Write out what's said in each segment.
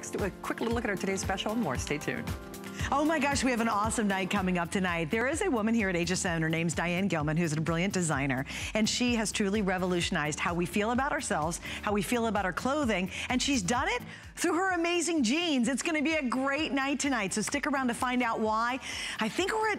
next. A quick little look at our today's special and more. Stay tuned. Oh my gosh, we have an awesome night coming up tonight. There is a woman here at HSN, her name's Diane Gilman, who's a brilliant designer, and she has truly revolutionized how we feel about ourselves, how we feel about our clothing, and she's done it through her amazing jeans. It's gonna be a great night tonight, so stick around to find out why. I think we're at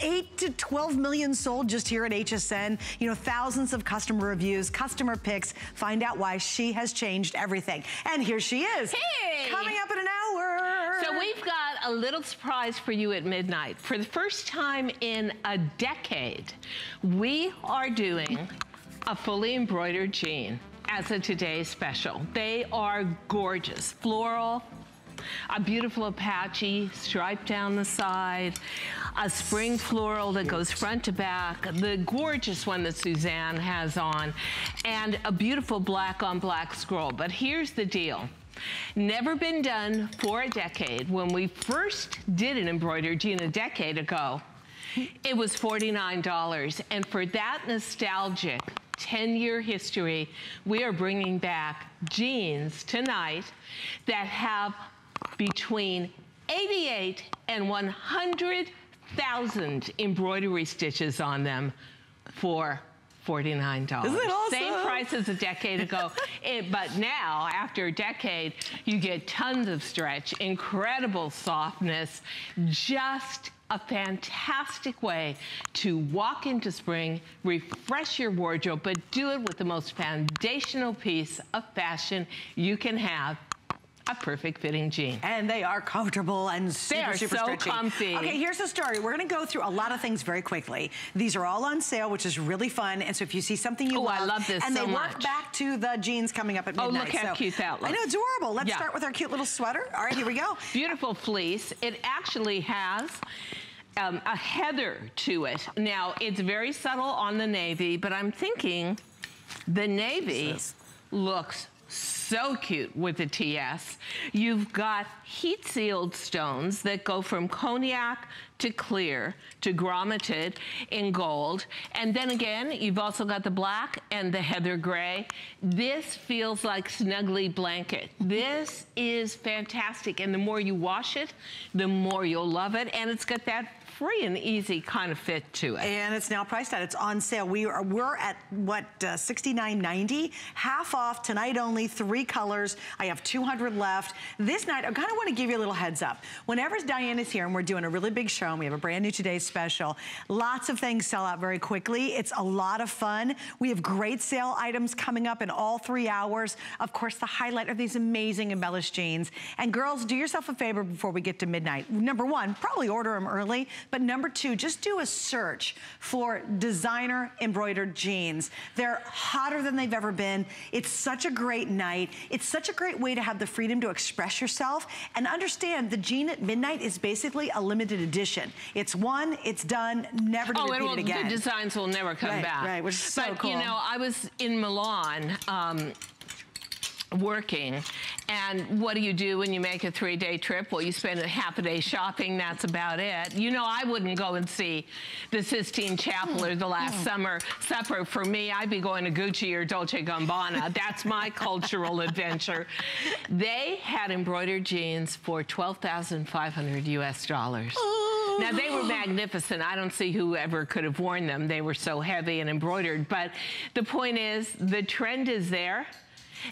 8 to 12 million sold just here at HSN. You know, thousands of customer reviews, customer picks. Find out why she has changed everything. And here she is. Hey! Coming up in an hour. So we've got a little surprise for you at midnight. For the first time in a decade, we are doing a fully embroidered jean as a today special. They are gorgeous, floral, a beautiful Apache stripe down the side, a spring floral that goes front to back, the gorgeous one that Suzanne has on, and a beautiful black on black scroll. But here's the deal. Never been done for a decade. When we first did an embroidered jean a decade ago, it was $49. And for that nostalgic 10-year history, we are bringing back jeans tonight that have between 88 and 100,000 embroidery stitches on them for $49. Isn't it awesome? Same price as a decade ago. it, but now, after a decade, you get tons of stretch, incredible softness, just a fantastic way to walk into spring, refresh your wardrobe, but do it with the most foundational piece of fashion you can have a perfect fitting jean. And they are comfortable and super, they are super so stretchy. comfy. Okay, here's the story. We're gonna go through a lot of things very quickly. These are all on sale, which is really fun. And so if you see something you oh, love, I love this and so they work back to the jeans coming up at midnight. Oh, look how so, cute that looks. I know, it's adorable. Let's Yeah. start with our cute little sweater. All right, here we go. Beautiful fleece. It actually has um, a heather to it. Now, it's very subtle on the navy, but I'm thinking the navy looks so cute with the TS. You've got heat sealed stones that go from cognac to clear to grommeted in gold. And then again, you've also got the black and the heather gray. This feels like snuggly blanket. This is fantastic. And the more you wash it, the more you'll love it. And it's got that free and easy kind of fit to it. And it's now priced out. It's on sale. We are we're at what uh, $69.90, half off tonight only, three colors. I have 200 left. This night, I kind of want to give you a little heads up. Whenever Diane is here and we're doing a really big show and we have a brand new today's special, lots of things sell out very quickly. It's a lot of fun. We have great sale items coming up in all three hours. Of course, the highlight are these amazing embellished jeans. And girls, do yourself a favor before we get to midnight. Number one, probably order them early. But number two, just do a search for designer embroidered jeans. They're hotter than they've ever been. It's such a great night. It's such a great way to have the freedom to express yourself and understand the jean at midnight is basically a limited edition. It's one, it's done, never to Oh, repeat it, will, it again. the designs will never come Right, back. right, which is so but, cool. you know, I was in Milan um, working, and what do you do when you make a three-day trip? Well, you spend a half a day shopping, that's about it. You know, I wouldn't go and see the Sistine Chapel or the Last mm. Summer Supper. For me, I'd be going to Gucci or Dolce Gabbana. That's my cultural adventure. They had embroidered jeans for 12,500 US dollars. Now, they were oh. magnificent. I don't see whoever could have worn them. They were so heavy and embroidered. But the point is, the trend is there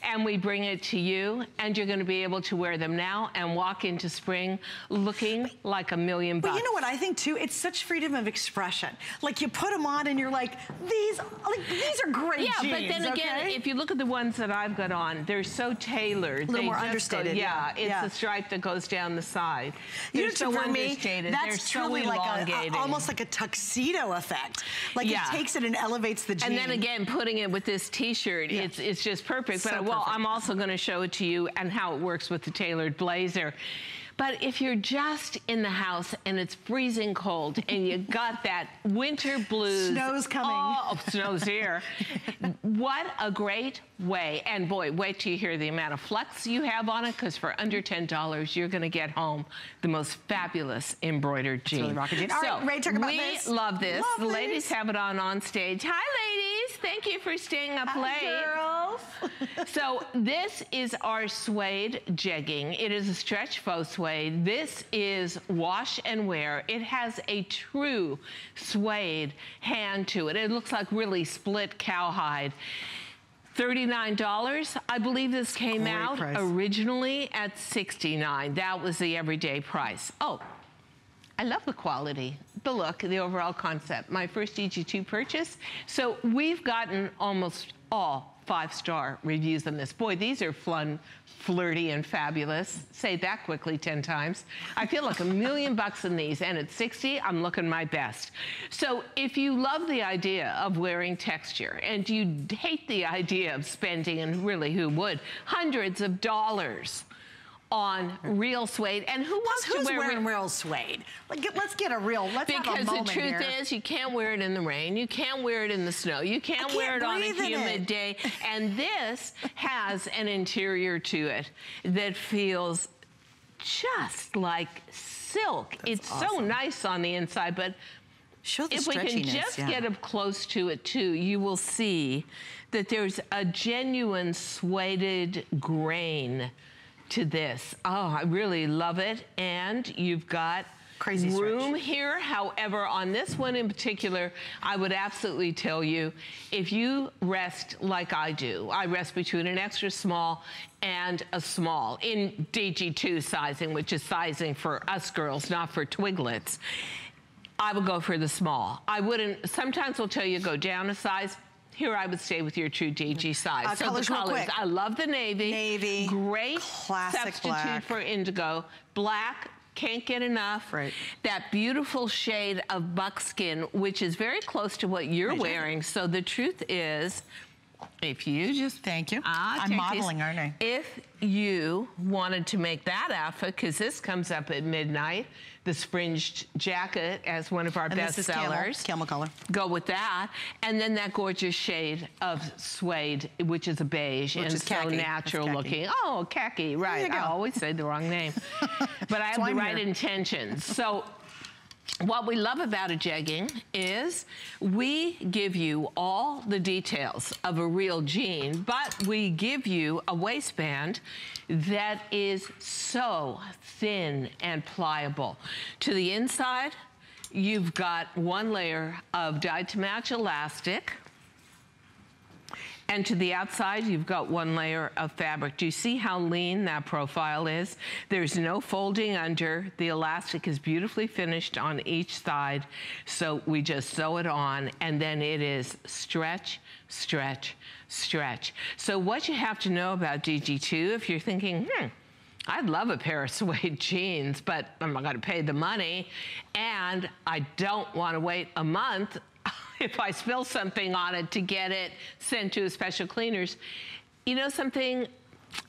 and we bring it to you and you're going to be able to wear them now and walk into spring looking like a million bucks. But you know what I think too? It's such freedom of expression. Like you put them on and you're like, these, like, these are great yeah, jeans, but then again, okay? if you look at the ones that I've got on, they're so tailored. A little they more understated, Go, yeah, yeah, it's yeah. the stripe that goes down the side. You They're know, so for me, understated. that's they're so truly like a, a, almost like a tuxedo effect. Like Yeah. it takes it and elevates the jean. And then again, putting it with this t-shirt, it's, it's just perfect. So but well, perfect. I'm also gonna show it to you and how it works with the tailored blazer. But if you're just in the house and it's freezing cold and you got that winter blues. Snow's coming. Oh, oh snow's here. what a great way. And boy, wait till you hear the amount of flex you have on it because for under $10, you're gonna get home the most fabulous embroidered jean. really rocking jean. All so, right, Ray, talk about we this. love this. Love the ladies have it on on stage. Hi, ladies. Thank you for staying up Hi, late. girls. so this is our suede jegging. It is a stretch faux suede. This is wash and wear. It has a true suede hand to it. It looks like really split cowhide. $39. I believe this came Great out price. originally at 69. That was the everyday price. Oh, I love the quality, the look, the overall concept. My first DG2 purchase. So we've gotten almost all five-star reviews on this. Boy, these are fun, flirty, and fabulous. Say that quickly 10 times. I feel like a million bucks in these, and at 60, I'm looking my best. So if you love the idea of wearing texture, and you hate the idea of spending, and really who would, hundreds of dollars on real suede. And who wants to wear wearing real suede? Like, let's get a real, let's have a because the truth here. is, you can't wear it in the rain. You can't wear it in the snow. You can't, can't wear it on a humid it. day. And this has an interior to it that feels just like silk. it's so nice on the inside, but Show the if we can just yeah. get up close to it too, you will see that there's a genuine sueded grain to this. Oh, I really love it. And you've got Crazy stretch. room here. However, on this one in particular, I would absolutely tell you, if you rest like I do, I rest between an extra small and a small in DG2 sizing, which is sizing for us girls, not for twiglets. I would go for the small. I wouldn't, sometimes we'll tell you go down a size. Here I would stay with your true DG size. Uh, so colors the colors. I love the navy. Navy, Great classic substitute black. for indigo. Black, can't get enough. Right. That beautiful shade of buckskin, which is very close to what you're wearing. So the truth is, if you just Thank you. Ah, I'm modeling, these. aren't I? If you wanted to make that outfit, because this comes up at midnight, the fringed jacket as one of our And best this is camel, sellers. camel color. Go with that. And then that gorgeous shade of suede, which is a beige Which and so khaki. Natural looking. Oh, khaki, right. I always say the wrong name. but I have the right here. intentions. So what we love about a jegging is we give you all the details of a real jean, but we give you a waistband that is so thin and pliable. To the inside, you've got one layer of dyed to match elastic. And to the outside, you've got one layer of fabric. Do you see how lean that profile is? There's no folding under. The elastic is beautifully finished on each side. So we just sew it on and then it is stretch, stretch, stretch. So what you have to know about DG2, if you're thinking, hmm, I'd love a pair of suede jeans, but I'm not gonna pay the money. And I don't wanna wait a month if I spill something on it to get it sent to a special cleaners. You know something?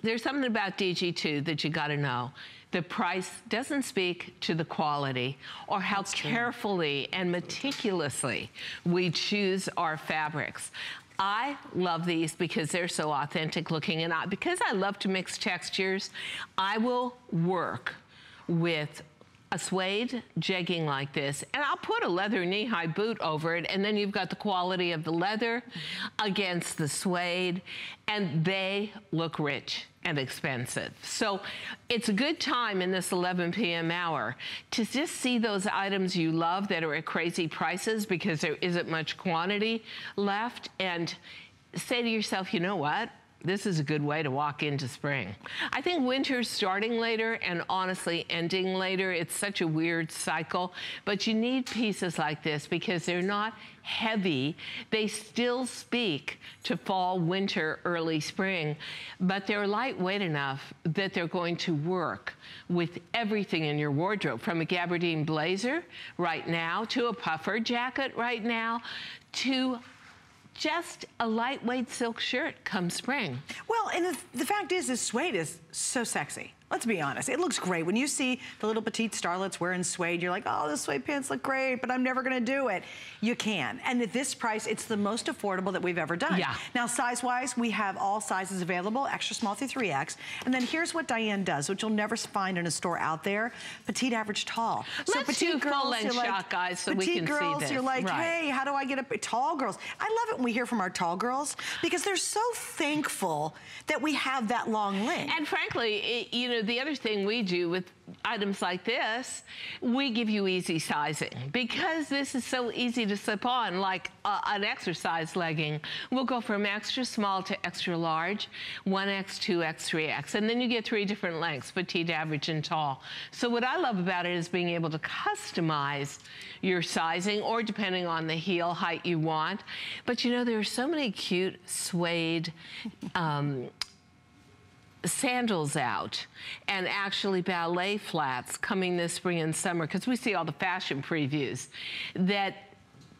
There's something about DG2 that you gotta know. The price doesn't speak to the quality or how carefully and meticulously we choose our fabrics. I love these because they're so authentic looking and I, because I love to mix textures, I will work with a suede jegging like this and I'll put a leather knee-high boot over it and then you've got the quality of the leather against the suede and they look rich and expensive. So it's a good time in this 11 p.m. hour to just see those items you love that are at crazy prices because there isn't much quantity left and say to yourself, you know what? This is a good way to walk into spring. I think winter's starting later and honestly ending later. It's such a weird cycle, but you need pieces like this because they're not heavy. They still speak to fall, winter, early spring, but they're lightweight enough that they're going to work with everything in your wardrobe, from a gabardine blazer right now to a puffer jacket right now to just a lightweight silk shirt come spring. Well, and the, the fact is, this suede is so sexy. Let's be honest. It looks great. When you see the little petite starlets wearing suede, you're like, oh, the suede pants look great, but I'm never going to do it. You can. And at this price, it's the most affordable that we've ever done. Yeah. Now, size-wise, we have all sizes available, extra small through 3X. And then here's what Diane does, which you'll never find in a store out there. Petite, average, tall. Let's so petite do girls, full shot, like, guys, so we can girls, see this. you're like, right. hey, how do I get a tall girls? I love it when we hear from our tall girls because they're so thankful that we have that long length. And frankly, it, you know, the other thing we we do with items like this, we give you easy sizing. Because this is so easy to slip on, like uh, an exercise legging, we'll go from extra small to extra large, 1X, 2X, 3X, and then you get three different lengths, petite, average, and tall. So what I love about it is being able to customize your sizing or depending on the heel height you want. But you know, there are so many cute suede um, sandals out and actually ballet flats coming this spring and summer because we see all the fashion previews that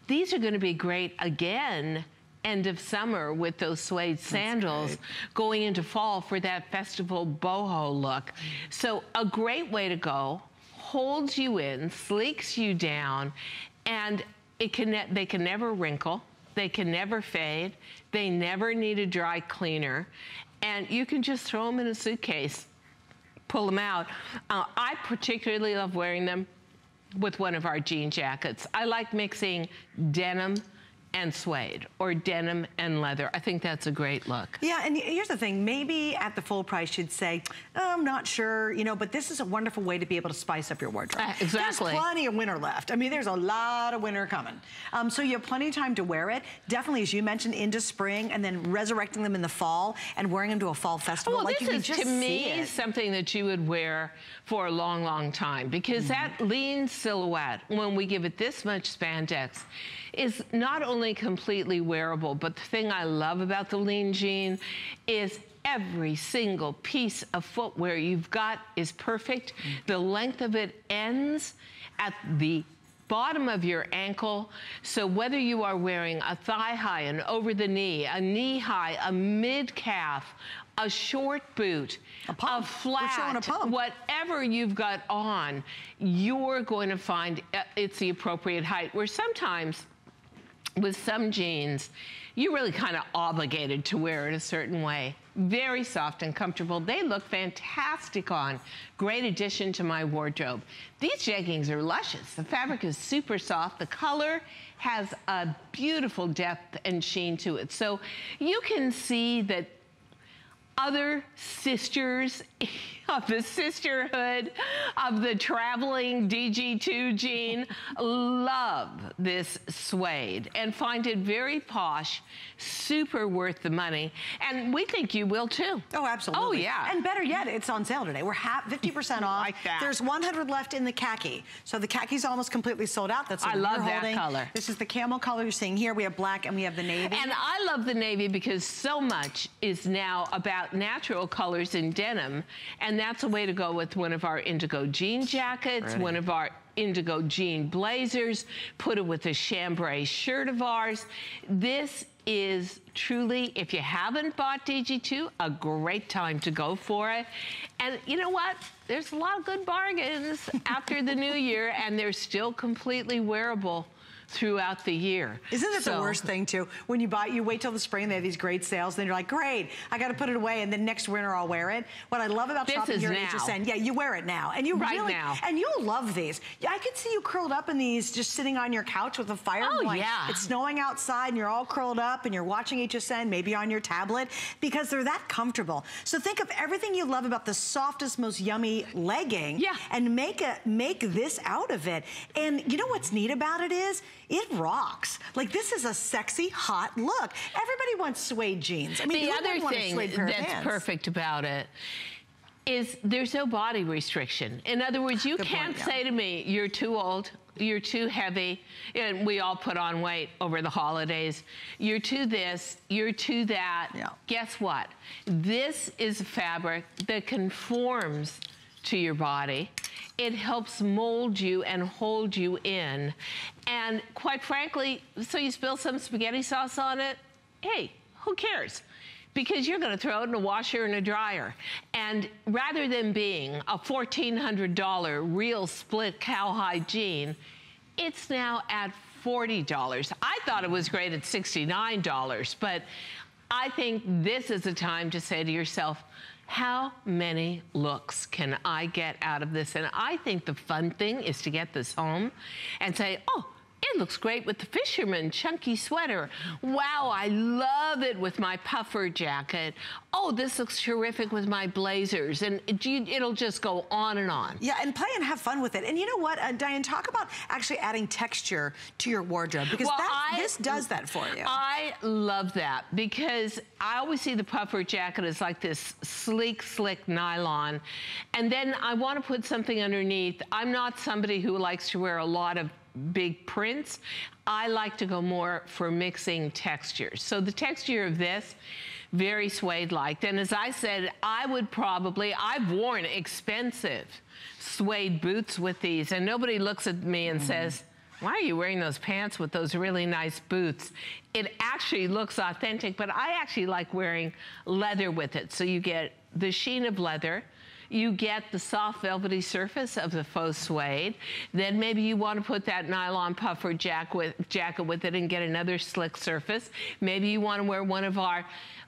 these are going to be great again end of summer with those suede sandals going into fall for that festival boho look. So a great way to go, holds you in, sleeks you down, and it can they can never wrinkle. They can never fade. They never need a dry cleaner and you can just throw them in a suitcase, pull them out. Uh, I particularly love wearing them with one of our jean jackets. I like mixing denim and suede or denim and leather. I think that's a great look. Yeah, and here's the thing. Maybe at the full price you'd say, oh, I'm not sure, you know, but this is a wonderful way to be able to spice up your wardrobe. Uh, exactly. There's plenty of winter left. I mean, there's a lot of winter coming. Um, so you have plenty of time to wear it. Definitely, as you mentioned, into spring and then resurrecting them in the fall and wearing them to a fall festival. Well, like this is, to me, something that you would wear for a long, long time because mm -hmm. that lean silhouette, when we give it this much spandex, is not only completely wearable, but the thing I love about the lean jean is every single piece of footwear you've got is perfect. The length of it ends at the bottom of your ankle. So whether you are wearing a thigh high, an over the knee, a knee high, a mid calf, a short boot, a, pump. a flat, a whatever you've got on, you're going to find uh, it's the appropriate height. Where sometimes with some jeans, you're really kind of obligated to wear it a certain way. Very soft and comfortable. They look fantastic on. Great addition to my wardrobe. These jeggings are luscious. The fabric is super soft. The color has a beautiful depth and sheen to it. So you can see that other sisters of the sisterhood of the traveling DG2 jean love this suede and find it very posh, super worth the money. And we think you will too. Oh, absolutely. Oh, yeah. And better yet, it's on sale today. We're 50% off. like that. There's 100 left in the khaki. So the khaki's almost completely sold out. That's what I love that holding. color. This is the camel color you're seeing here. We have black and we have the navy. And I love the navy because so much is now about natural colors in denim. And that's a way to go with one of our indigo jean jackets, Ready. one of our indigo jean blazers, put it with a chambray shirt of ours. This is truly, if you haven't bought DG2, a great time to go for it. And you know what? There's a lot of good bargains after the new year, and they're still completely wearable throughout the year. Isn't that so, the worst thing too? When you buy, you wait till the spring, they have these great sales, then you're like, great, I got to put it away, and then next winter I'll wear it. What I love about this shopping here at HSN, yeah, you wear it now, and you right really, now. and you'll love these. I could see you curled up in these, just sitting on your couch with a fire oh, going. yeah. It's snowing outside, and you're all curled up, and you're watching HSN, maybe on your tablet, because they're that comfortable. So think of everything you love about the softest, most yummy legging, yeah. and make a make this out of it. And you know what's neat about it is, it rocks. Like this is a sexy, hot look. Everybody wants suede jeans. I mean, the other thing that's perfect about it is there's no body restriction. In other words, you Good can't point, yeah. say to me, you're too old, you're too heavy, and we all put on weight over the holidays. You're too this, you're too that. Yeah. Guess what? This is a fabric that conforms to your body. It helps mold you and hold you in. And quite frankly, so you spill some spaghetti sauce on it, hey, who cares? because you're going to throw it in a washer and a dryer. And rather than being a $1,400 real split cowhide jean, it's now at $40. I thought it was great at $69, but I think this is a time to say to yourself, how many looks can I get out of this? And I think the fun thing is to get this home and say, oh, it looks great with the fisherman chunky sweater. Wow, I love it with my puffer jacket. Oh, this looks terrific with my blazers. And it, will just go on and on. Yeah, and play and have fun with it. And you know what, uh, Diane, talk about actually adding texture to your wardrobe because well, that, I, this does that for you. I love that because I always see the puffer jacket as like this sleek, slick nylon. And then I want to put something underneath. I'm not somebody who likes to wear a lot of big prints. I like to go more for mixing textures. So the texture of this, very suede-like. And as I said, I would probably, I've worn expensive suede boots with these and nobody looks at me and mm. says, why are you wearing those pants with those really nice boots? It actually looks authentic, but I actually like wearing leather with it. So you get the sheen of leather, you get the soft velvety surface of the faux suede. Then maybe you want to put that nylon puffer jack with, jacket with it and get another slick surface. Maybe you want to wear one of our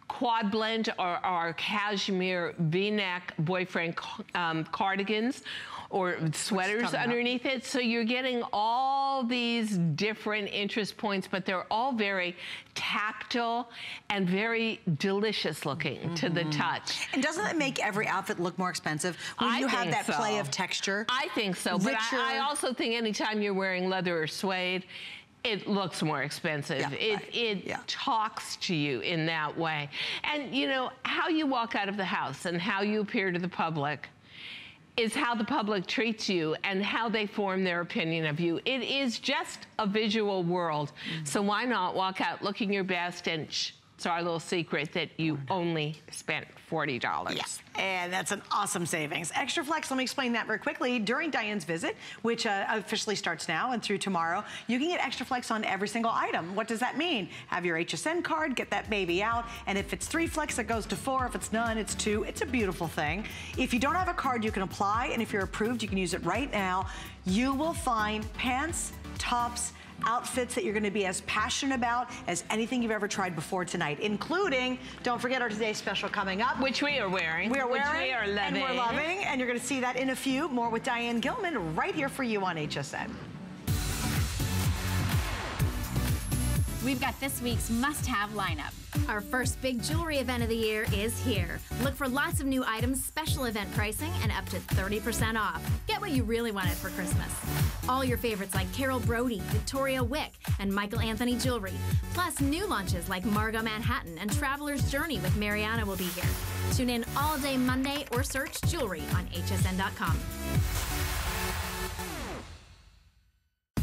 quad blend or our cashmere v-neck boyfriend um, cardigans or sweaters underneath up. it. So you're getting all these different interest points, but they're all very tactile and very delicious looking mm -hmm. to the mm-hmm. touch. And doesn't that make every outfit look more expensive when I you have that so. play of texture? I think so, Richer. but I, I also think anytime you're wearing leather or suede, it looks more expensive. Yeah, it right. it yeah. talks to you in that way. And you know, how you walk out of the house and how you appear to the public is how the public treats you and how they form their opinion of you. It is just a visual world. Mm -hmm. So why not walk out looking your best and it's our little secret that you only spent $40. Yes, and that's an awesome savings. Extra Flex, let me explain that very quickly. During Diane's visit, which uh, officially starts now and through tomorrow, you can get Extra Flex on every single item. What does that mean? Have your HSN card, get that baby out, and if it's three Flex, it goes to four. If it's none, it's two. It's a beautiful thing. If you don't have a card, you can apply, and if you're approved, you can use it right now. You will find pants, tops, outfits that you're gonna be as passionate about as anything you've ever tried before tonight, including, don't forget our today's special coming up. Which we are wearing. We are wearing. Which we are loving. And we're loving, and you're gonna see that in a few. More with Diane Gilman right here for you on HSN. We've got this week's must-have lineup. Our first big jewelry event of the year is here. Look for lots of new items, special event pricing, and up to 30% off. Get what you really wanted for Christmas. All your favorites like Carol Brodie, Victoria Wieck, and Michael Anthony Jewelry. Plus new launches like Margot Manhattan and Traveler's Journey with Mariana will be here. Tune in all day Monday or search jewelry on hsn.com.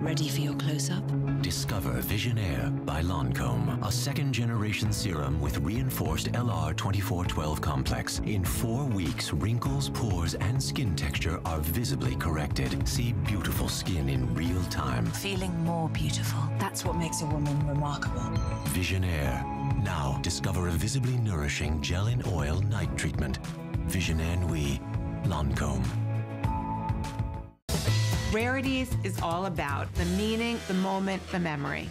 Ready for your close-up? Discover Visionnaire by Lancome, a second-generation serum with reinforced LR2412 complex. In four weeks, wrinkles, pores, and skin texture are visibly corrected. See beautiful skin in real time. Feeling more beautiful. That's what makes a woman remarkable. Visionnaire. Now, discover a visibly nourishing gel in oil night treatment. Visionnaire Nuit. Lancome. Rarities is all about the meaning, the moment, the memory.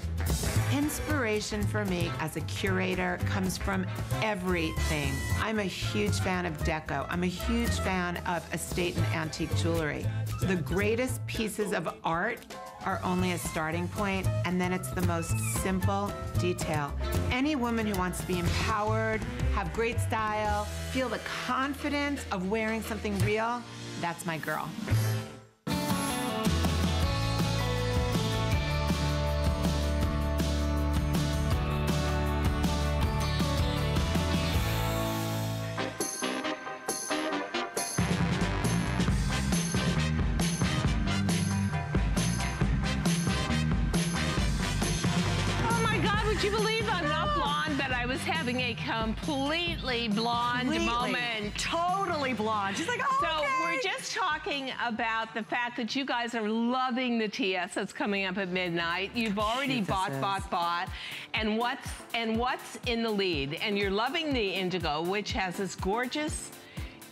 Inspiration for me as a curator comes from everything. I'm a huge fan of deco. I'm a huge fan of estate and antique jewelry. The greatest pieces of art are only a starting point, and then it's the most simple detail. Any woman who wants to be empowered, have great style, feel the confidence of wearing something real, that's my girl. Completely blonde Completely. moment. Totally blonde. She's like, oh, So okay. we're just talking about the fact that you guys are loving the TS that's coming up at midnight. You've already this bought, is. bought, bought. And what's and what's in the lead? And you're loving the indigo, which has this gorgeous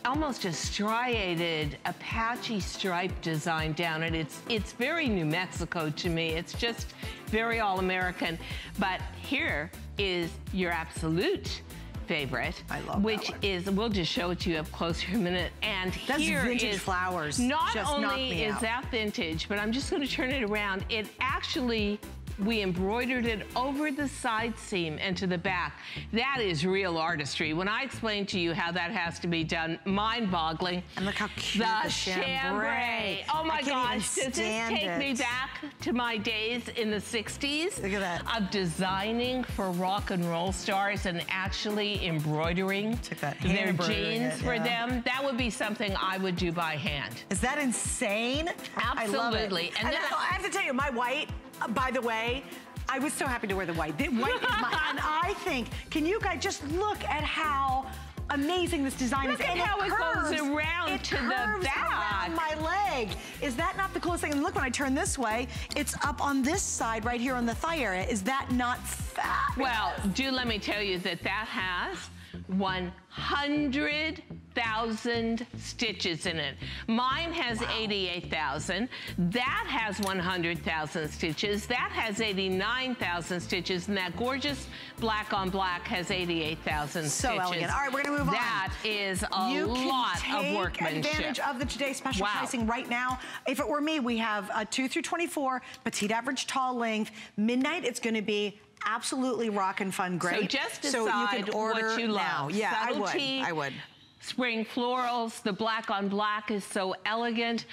almost a striated Apache stripe design down it. It's it's very New Mexico to me. It's just very all American. But here is your absolute favorite, I love which is we'll just show it to you up close here in a minute. And That's here vintage is- flowers. Not Just only is out. that vintage, but I'm just going to turn it around. It actually we embroidered it over the side seam and to the back. That is real artistry. When I explain to you how that has to be done, mind-boggling. And look how cute the chambray. Oh my I can't even gosh, does this take me back to my days in the 60s? Look at that. Of designing for rock and roll stars and actually embroidering Took that hand their jeans it, for yeah. them. That would be something I would do by hand. Is that insane? I love it. Absolutely. And, And then I, I have to tell you, my white, by the way, I was so happy to wear the white. The white is my, and I think, can you guys just look at how amazing this design Look is? at And how it goes curves. around it to the back. around my leg. Is that not the coolest thing? And look, when I turn this way, it's up on this side right here on the thigh area. Is that not fabulous? Well, do let me tell you that that has 100,000 stitches in it. Mine has 88,000. That has 100,000 stitches. That has 89,000 stitches. And that gorgeous black on black has 88,000 So stitches. elegant. All right, we're gonna move on. That is a you lot can of take workmanship. advantage of the today special Wow. pricing right now. If it were me, we have uh, 2 through 24, petite, average, tall, length. Midnight, it's going to be absolutely rock and fun great. So just decide so you can order what you love. now. Yeah, Subtlety, I would. I would. Spring florals, the black on black is so elegant.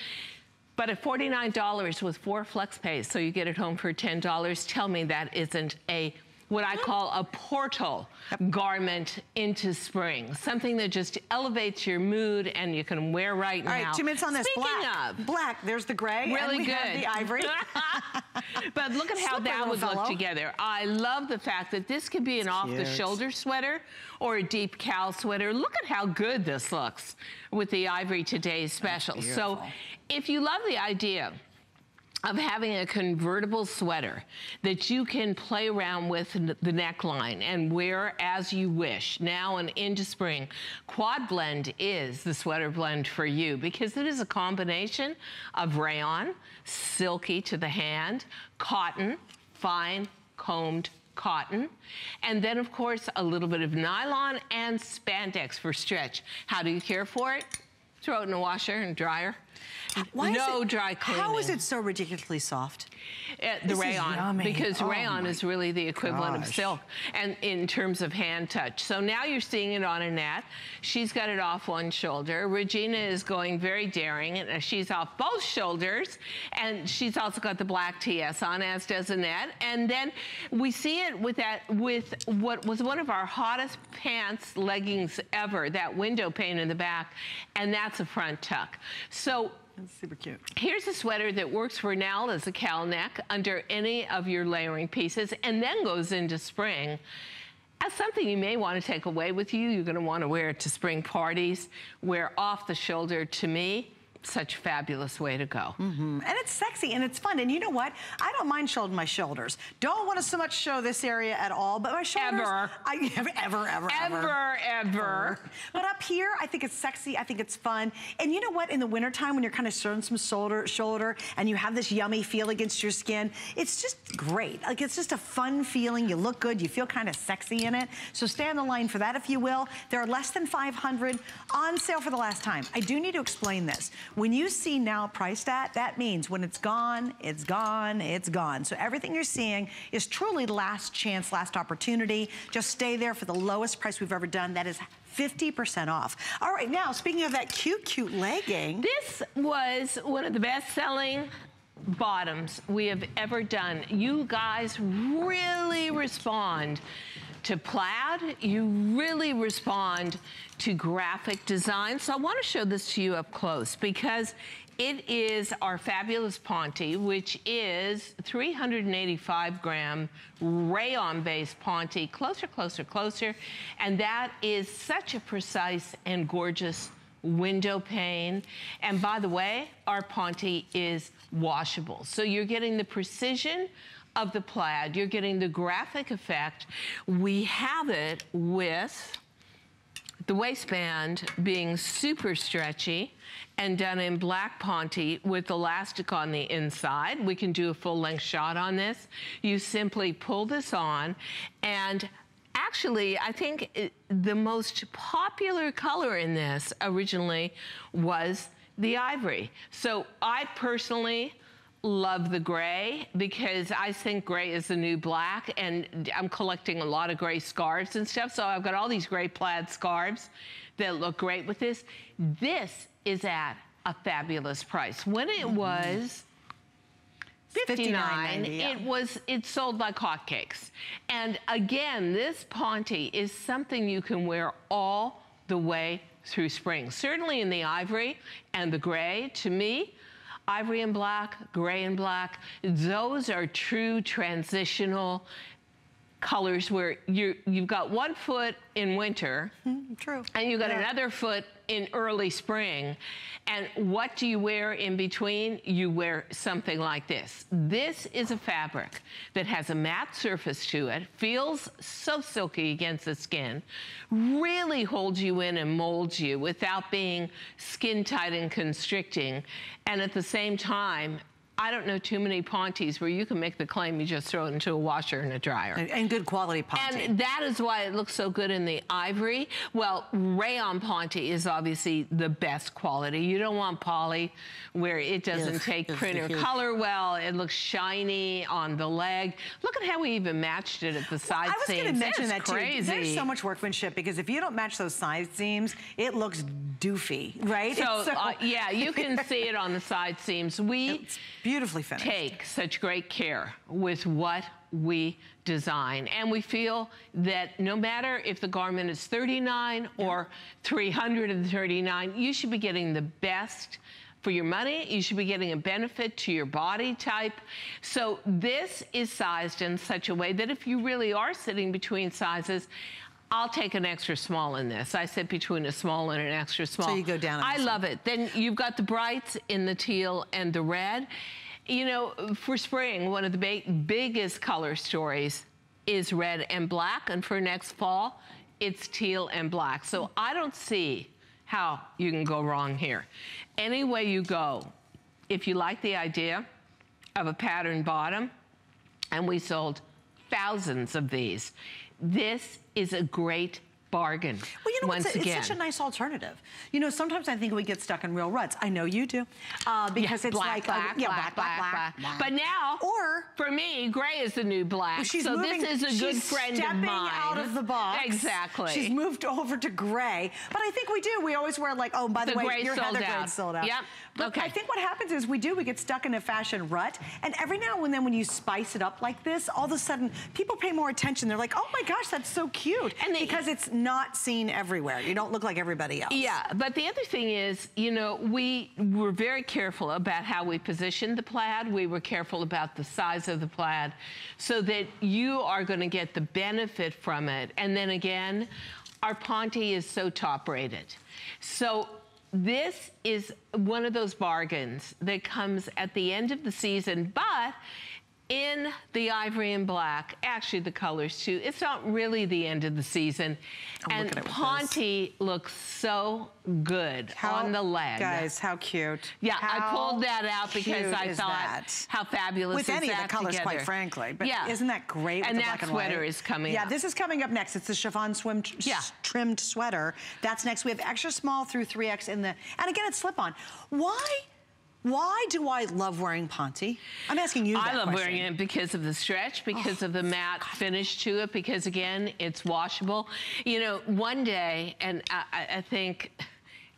But at $49 with four flex pays, so you get it home for $10, tell me that isn't a what I call a portal garment into spring. Something that just elevates your mood and you can wear right All now. right, two minutes on this. Speaking black. of, Black, there's the gray. and Really we good. have the ivory. but look at how Slippery that little would look together. I love the fact that this could be an off-the-shoulder sweater or a deep cowl sweater. Look at how good this looks with the Ivory Today's special. So if you love the idea of having a convertible sweater that you can play around with the neckline and wear as you wish now and into spring. Quad Blend is the sweater blend for you because it is a combination of rayon, silky to the hand, cotton, fine combed cotton, and then of course a little bit of nylon and spandex for stretch. How do you care for it? Throw it in a washer and dryer. Why is no it- dry cleaning. How is it so ridiculously soft? Uh, the rayon, because Oh rayon is really the equivalent of silk, and in terms of hand touch. So now you're seeing it on Annette. She's got it off one shoulder. Regina is going very daring, and uh, she's off both shoulders, and she's also got the black TS on, as does Annette. And then we see it with that, with what was one of our hottest pants leggings ever, that window pane in the back, and that's a front tuck. So That's super cute. Here's a sweater that works for now as a cowl neck under any of your layering pieces and then goes into spring as something you may want to take away with you. You're going to want to wear it to spring parties, wear off the shoulder to me. Such a fabulous way to go. Mm-hmm. And it's sexy and it's fun. And you know what? I don't mind showing my shoulders. Don't want to so much show this area at all, but my shoulders. Ever. I, ever, ever, ever, Ever, ever. But up here, I think it's sexy. I think it's fun. And you know what? In the wintertime, when you're kind of showing some shoulder, shoulder, and you have this yummy feel against your skin, it's just great. Like it's just a fun feeling. You look good. You feel kind of sexy in it. So stay on the line for that, if you will. There are less than 500 on sale for the last time. I do need to explain this. When you see now priced at, that means when it's gone, it's gone, it's gone. So everything you're seeing is truly last chance, last opportunity. Just stay there for the lowest price we've ever done. That is 50% off. All right, now, speaking of that cute, cute legging. This was one of the best selling bottoms we have ever done. You guys really respond to plaid. You really respond to graphic design. So I want to show this to you up close because It is our fabulous Ponte, which is 385 gram rayon based Ponte. Closer, closer, closer. And that is such a precise and gorgeous window pane. And by the way, our Ponte is washable. So you're getting the precision of the plaid. You're getting the graphic effect. We have it with the waistband being super stretchy and done in black ponte with elastic on the inside. We can do a full length shot on this. You simply pull this on and actually, I think eh, the most popular color in this originally was the ivory. So I personally love the gray because I think gray is the new black and I'm collecting a lot of gray scarves and stuff. So I've got all these gray plaid scarves that look great with this. This is at a fabulous price. When it mm -hmm. was 59, yeah. it was it sold like hotcakes. And again, this Ponte is something you can wear all the way through spring. Certainly in the ivory and the gray, to me, ivory and black, gray and black. Those are true transitional colors where you you've got one foot in winter. Mm, true. And you've got yeah. another foot in early spring. And what do you wear in between? You wear something like this. This is a fabric that has a matte surface to it, feels so silky against the skin, really holds you in and molds you without being skin tight and constricting. And at the same time, I don't know too many Pontes where you can make the claim you just throw it into a washer and a dryer. And, and good quality Ponte. And that is why it looks so good in the ivory. Well, rayon Ponte is obviously the best quality. You don't want poly where it doesn't yes, take print or color well. It looks shiny on the leg. Look at how we even matched it at the side I was going to mention that crazy. too. There's so much workmanship because if you don't match those side seams, it looks doofy, right? So, so uh, yeah, you can see it on the side seams. We beautifully finished. Take such great care with what we design. And we feel that no matter if the garment is 39 or 339, you should be getting the best for your money. You should be getting a benefit to your body type. So this is sized in such a way that if you really are sitting between sizes, I'll take an extra small in this. I sit between a small and an extra small. So you go down. I love it. Then you've got the brights in the teal and the red. You know, for spring, one of the big, biggest color stories is red and black. And for next fall, it's teal and black. So I don't see how you can go wrong here. Any way you go, if you like the idea of a pattern bottom, and we sold thousands of these, this is a great bargain. Well, you know, it's, a, it's, such a nice alternative. You know, sometimes I think we get stuck in real ruts. I know you do. Uh, because yeah, it's black, like, black, yeah, black, black, black, black, But now, or for me, gray is the new black. She's so moving, this is a good friend of mine. out of the box. Exactly. She's moved over to gray. But I think we do. We always wear like, oh, by the, the way, your Heather gray sold out. Yep. But okay. I think what happens is we do, we get stuck in a fashion rut. And every now and then when you spice it up like this, all of a sudden people pay more attention. They're like, oh my gosh, that's so cute. And they, because it's not seen everywhere. You don't look like everybody else. Yeah, but the other thing is, you know, we were very careful about how we positioned the plaid. We were careful about the size of the plaid so that you are going to get the benefit from it. And then again, our Ponte is so top rated. So this is one of those bargains that comes at the end of the season, but in the ivory and black, actually the colors too, it's not really the end of the season. I'm and Ponte looks so good how, on the leg. Guys, how cute. Yeah, how I pulled that out because I thought that? how fabulous With any of the colors, together. quite frankly. But yeah. isn't that great and that sweater is coming Yeah, up. this is coming up next. It's the chiffon swim yeah. trimmed sweater. That's next. We have extra small through 3X in the, and again, it's slip-on. Why why do I love wearing Ponte? I'm asking you I love question. wearing it because of the stretch, because oh, of the oh, matte God. finish to it, because again, it's washable. You know, one day, and I, I think,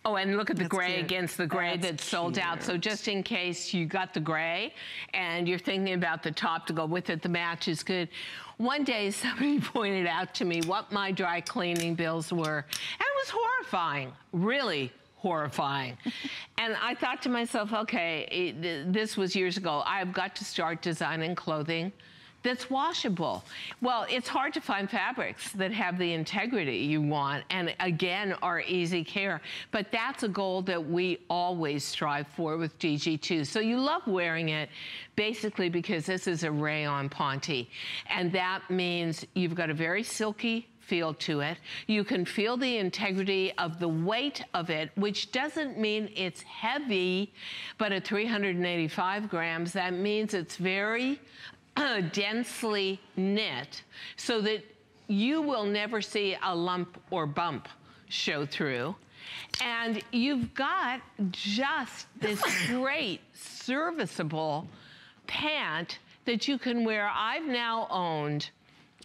Oh, and look at the that's gray cute. against the gray that's, that's sold cute. out. So just in case you got the gray and you're thinking about the top to go with it, the match is good. One day somebody pointed out to me what my dry cleaning bills were. And it was horrifying, really horrifying. and I thought to myself, okay, this was years ago. I've got to start designing clothing that's washable. Well, it's hard to find fabrics that have the integrity you want and again are easy care. But that's a goal that we always strive for with DG2. So you love wearing it basically because this is a rayon ponte. And that means you've got a very silky feel to it. You can feel the integrity of the weight of it, which doesn't mean it's heavy, but at 385 grams, that means it's very densely knit so that you will never see a lump or bump show through. And you've got just this great serviceable pant that you can wear. I've now owned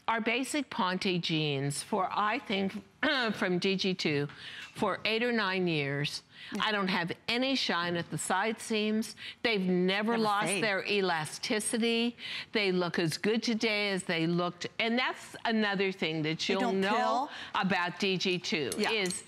our basic Ponte jeans for, I think, from DG2 for eight or nine years. I don't have any shine at the side seams. They've never, lost fade. their elasticity. They look as good today as they looked. And that's another thing that you'll know pill. about DG2 yeah. is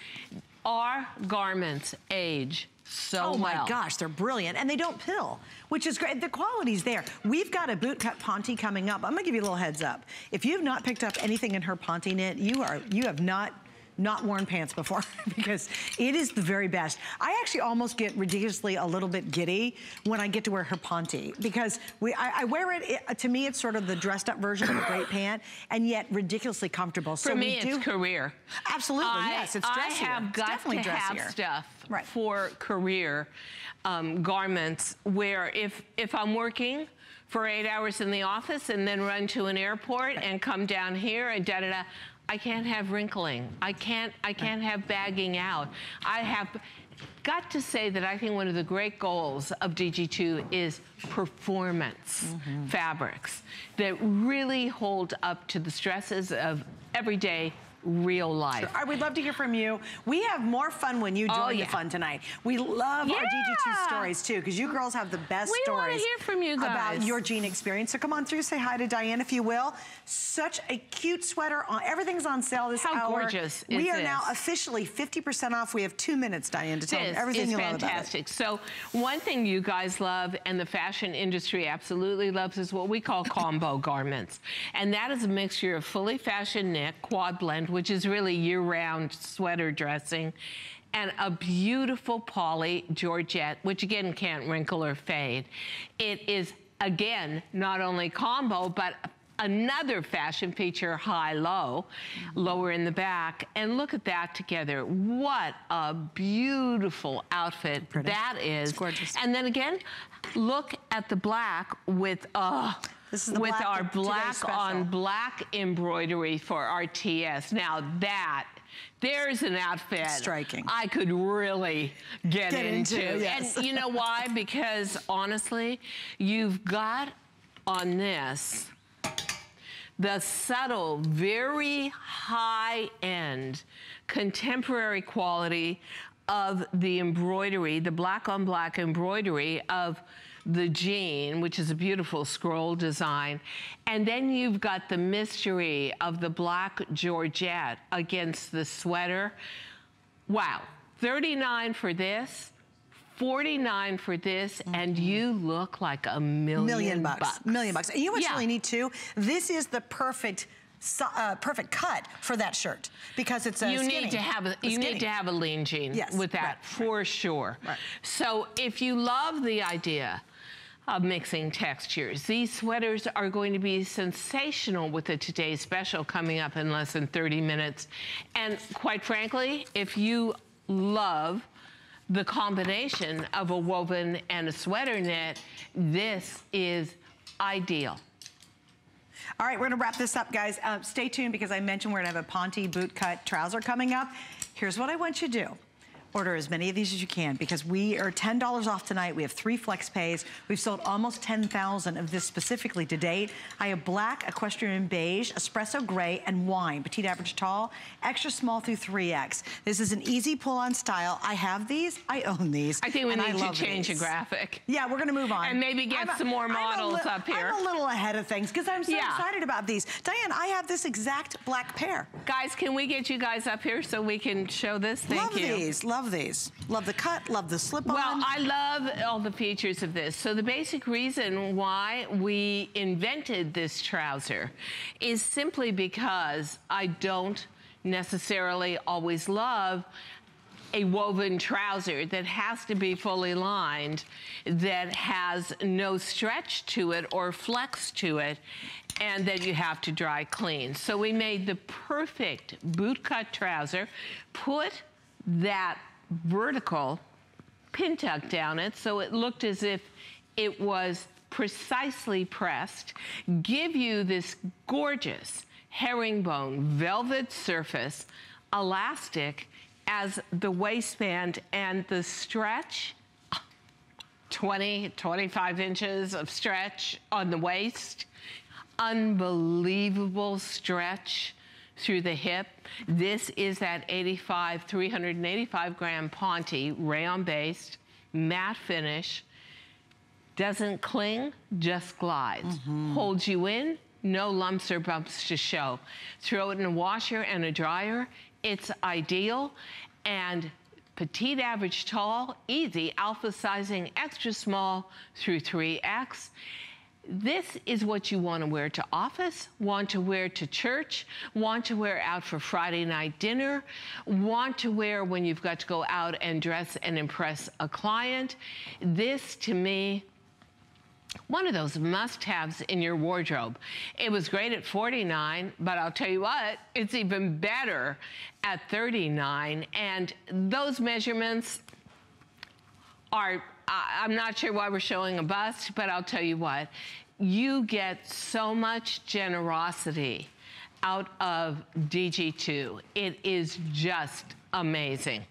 our garments age so Oh my gosh, they're brilliant. And they don't pill, which is great. The quality's there. We've got a bootcut Ponte coming up. I'm gonna give you a little heads up. If you've not picked up anything in her Ponte knit, you are you have not not worn pants before because it is the very best. I actually almost get ridiculously a little bit giddy when I get to wear her Ponte because we, I, I wear it, it, to me it's sort of the dressed up version of a great pant and yet ridiculously comfortable. For so me it's do, career. Absolutely, I, yes, it's dressier. I have got to dressier. have stuff right. for career um, garments where if, if I'm working for eight hours in the office and then run to an airport and come down here and da da da. I can't have wrinkling. I can't, I can't have bagging out. I have got to say that I think one of the great goals of DG2 is performance mm -hmm. fabrics that really hold up to the stresses of everyday real life. Sure. We'd love to hear from you. We have more fun when you oh, join oh, yeah. the fun tonight. We love yeah. our DG2 stories too, because you girls have the best stories. we stories. We hear from you guys. About your jean experience. So come on through, say hi to Diane if you will. Such a cute sweater. On, everything's on sale this How hour. How gorgeous We are this? now officially 50% off. We have two minutes, Diane, to tell this them everything you fantastic. love about it. So one thing you guys love and the fashion industry absolutely loves is what we call combo garments. And that is a mixture of fully fashioned knit, quad blend, which is really year-round sweater dressing and a beautiful poly Georgette, which again can't wrinkle or fade. It is, again, not only combo, but another fashion feature, high-low, lower in the back. And look at that together. What a beautiful outfit Pretty. that is. It's gorgeous. And then again, look at the black with, uh, this is with black our black on black embroidery for our TS. Now that there's an outfit striking. I could really get, get into. into yes. And you know why? Because honestly, you've got on this the subtle, very high-end, contemporary quality of the embroidery, the black on black embroidery of the jean, which is a beautiful scroll design. And then you've got the mystery of the black Georgette against the sweater. Wow, 39 for this. 49 for this, mm -hmm. and you look like a million, million bucks. bucks. Million bucks. And you know what yeah. really need too? This is the perfect uh, perfect cut for that shirt because it's a you skinny. need to have a you skinny. need to have a lean jean yes, with that right, for right. sure. Right. So if you love the idea of mixing textures. These sweaters are going to be sensational with the Today Special coming up in less than 30 minutes. And quite frankly, if you love the combination of a woven and a sweater knit, this is ideal. All right, we're gonna wrap this up, guys. Uh, stay tuned because I mentioned we're gonna have a Ponte boot cut trouser coming up. Here's what I want you to do. Order as many of these as you can because we are $10 off tonight. We have three flex pays. We've sold almost 10,000 of this specifically to date. I have black, equestrian beige, espresso gray, and wine, petite, average, tall, extra small through 3X. This is an easy pull-on style. I have these. I own these. I think we need to change these. a graphic. Yeah, we're going to move on. And maybe get some more models up here. I'm a little ahead of things because I'm so yeah. excited about these. Diane, I have this exact black pair. Guys, can we get you guys up here so we can show this? Thank Love you. these. Love love these. Love the cut, love the slip-on. Well, I love all the features of this. So the basic reason why we invented this trouser is simply because I don't necessarily always love a woven trouser that has to be fully lined, that has no stretch to it or flex to it, and that you have to dry clean. So we made the perfect boot cut trouser, put that vertical pin tuck down it so it looked as if it was precisely pressed, give you this gorgeous herringbone velvet surface, elastic, as the waistband and the stretch 20, 25 inches of stretch on the waist. Unbelievable stretch through the hip. This is that 85, 385 gram Ponte, rayon based, matte finish. Doesn't cling, just glides. Mm -hmm. Holds you in, no lumps or bumps to show. Throw it in a washer and a dryer, it's ideal and petite, average, tall, easy, alpha sizing, extra small through 3X. This is what you want to wear to office, want to wear to church, want to wear out for Friday night dinner, want to wear when you've got to go out and dress and impress a client. This, to me, one of those must-haves in your wardrobe. It was great at 49, but I'll tell you what, it's even better at 39. And those measurements are, I'm not sure why we're showing a bust, but I'll tell you what, you get so much generosity out of DG2. It is just amazing.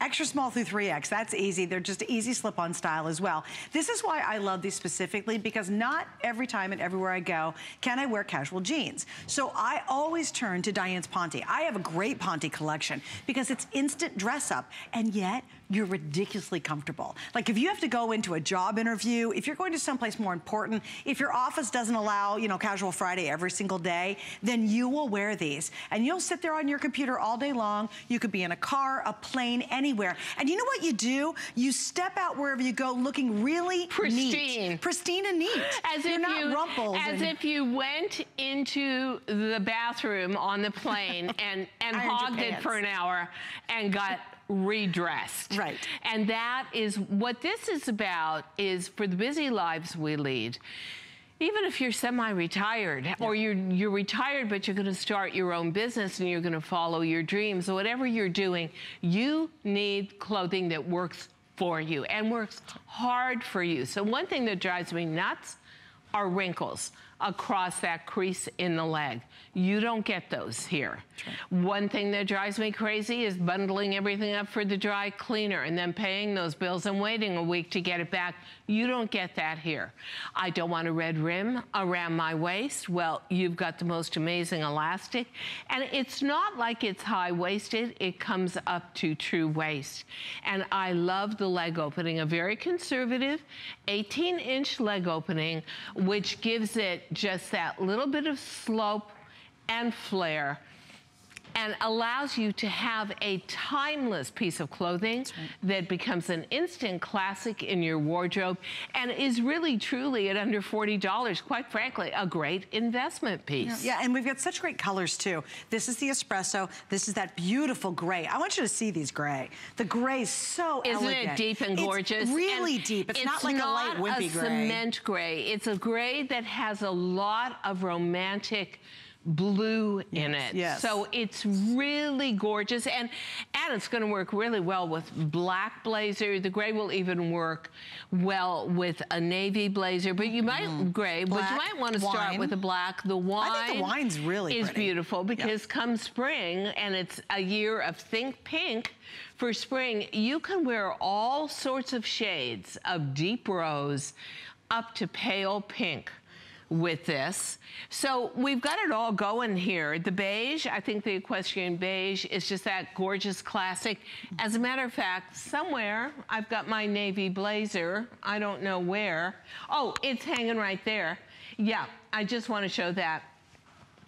Extra small through 3X, that's easy. They're just easy slip-on style as well. This is why I love these specifically because not every time and everywhere I go can I wear casual jeans. So I always turn to Diane's Ponte. I have a great Ponte collection because it's instant dress up and yet you're ridiculously comfortable. Like if you have to go into a job interview, if you're going to someplace more important, if your office doesn't allow, you know, casual Friday every single day, then you will wear these. And you'll sit there on your computer all day long. You could be in a car, a plane, anywhere. And you know what you do? You step out wherever you go looking really pristine. Neat. Pristine and neat. As you're if not you, rumpled. As if you went into the bathroom on the plane and, and hogged it for an hour and got redressed. Right. And that is what this is about is for the busy lives we lead. Even if you're semi-retired yeah. or you're you're retired but you're going to start your own business and you're going to follow your dreams, or whatever you're doing, you need clothing that works for you and works hard for you. So one thing that drives me nuts are wrinkles across that crease in the leg. You don't get those here. One thing that drives me crazy is bundling everything up for the dry cleaner and then paying those bills and waiting a week to get it back. You don't get that here. I don't want a red rim around my waist. Well, you've got the most amazing elastic. And it's not like it's high-waisted. It comes up to true waist. And I love the leg opening, a very conservative 18-inch leg opening, which gives it just that little bit of slope and flare and allows you to have a timeless piece of clothing right. that becomes an instant classic in your wardrobe and is really truly at under $40, quite frankly, a great investment piece. Yeah, yeah, and we've got such great colors too. This is the espresso. This is that beautiful gray. I want you to see these gray. The gray is so Isn't elegant. it deep and gorgeous? It's really and deep. It's, it's, not like not a light wimpy a gray. cement gray. It's a gray that has a lot of romantic blue in yes, it. Yes. So it's really gorgeous. And, and it's gonna work really well with black blazer. The gray will even work well with a navy blazer. But you might, mm. gray, black, but you might wanna start with a black. The wine I think the wine's really is pretty. beautiful because yep. come spring, and it's a year of think pink, for spring, you can wear all sorts of shades of deep rose up to pale pink with this. So we've got it all going here. The beige, I think the equestrian beige is just that gorgeous classic. As a matter of fact, somewhere I've got my navy blazer. I don't know where. Oh, it's hanging right there. Yeah, I just want to show that.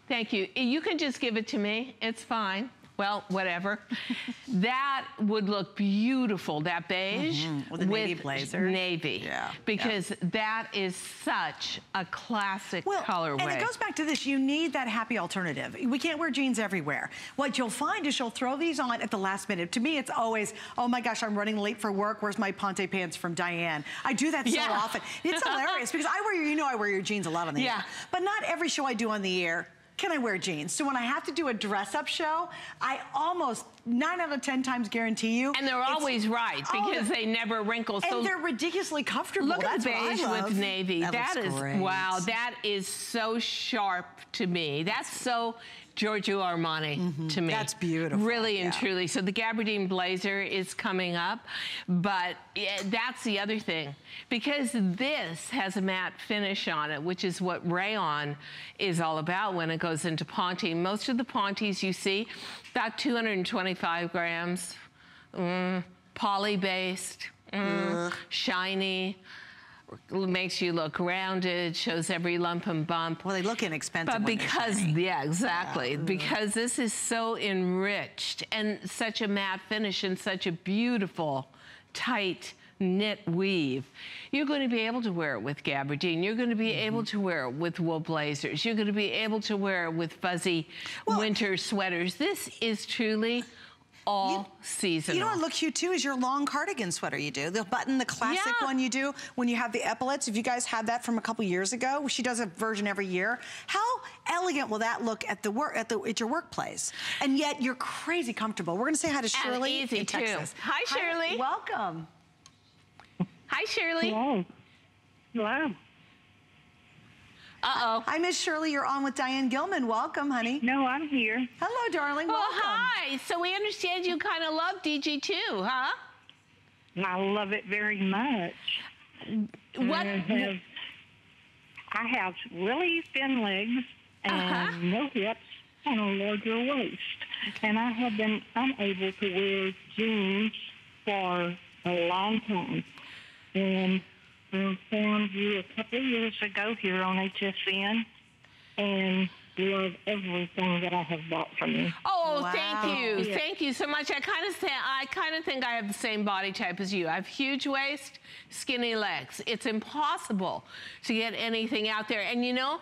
Thank you. You can just give it to me. It's fine. Well, whatever. that would look beautiful, that beige. Mm -hmm. With a navy blazer. Navy. Yeah. Because yeah. that is such a classic well, colorway. And it goes back to this, you need that happy alternative. We can't wear jeans everywhere. What you'll find is she'll throw these on at the last minute. To me, it's always, oh my gosh, I'm running late for work. Where's my Ponte pants from Diane? I do that so yeah. often. It's hilarious because I wear your, you know I wear your jeans a lot on the yeah. air. But not every show I do on the air can I wear jeans? So when I have to do a dress up show, I almost nine out of 10 times guarantee you. And they're always right because oh, they never wrinkle. And they're ridiculously comfortable. Look That's at beige with navy. That, that is, great. wow, that is so sharp to me. That's so Giorgio Armani mm -hmm. to me. That's beautiful. Really and truly. So the gabardine blazer is coming up, but that's the other thing. Because this has a matte finish on it, which is what rayon is all about when it goes into Ponte. Most of the Pontes you see, about 225 grams, mm, poly-based, mm, shiny, makes you look rounded, shows every lump and bump. Well, they look inexpensive. But because, yeah, exactly. Yeah. Because this is so enriched and such a matte finish and such a beautiful, tight, knit weave. You're going to be able to wear it with gabardine. You're going to be mm -hmm. able to wear it with wool blazers. You're going to be able to wear it with fuzzy well, winter sweaters. This is truly all you, seasonal. You know what look cute too is your long cardigan sweater you do. The button, the classic yeah. one you do when you have the epaulets. If you guys had that from a couple years ago, she does a version every year. How elegant will that look at the work at the at your workplace? And yet you're crazy comfortable. We're gonna say hi to Shirley and easy in too. Texas. Hi, Shirley. Hi, welcome. Hi, Shirley. Hello. Hello. Uh-oh. Hi, Miss Shirley. You're on with Diane Gilman. Welcome, honey. No, I'm here. Hello, darling. Well, Welcome. hi. So we understand you kind of love DG2, huh? I love it very much. What? I have, I have really thin legs and uh -huh. no hips and a larger waist. And I have been unable to wear jeans for a long time. And informed you a couple of years ago here on HSN and love everything that I have bought from you. Oh, oh wow. thank you. Yeah. Thank you so much. I kind of say I kind of think I have the same body type as you. I have huge waist, skinny legs. It's impossible to get anything out there. And you know,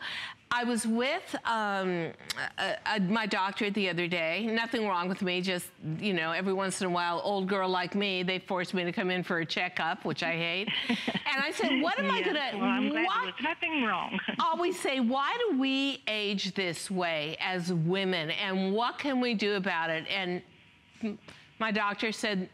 I was with um, a, a, my doctor the other day. Nothing wrong with me, just, you know, every once in a while, old girl like me, they force me to come in for a checkup, which I hate. and I said, what am yeah, I going to... Well, I'm glad why, there was nothing wrong. always say, why do we age this way as women? And what can we do about it? And my doctor said,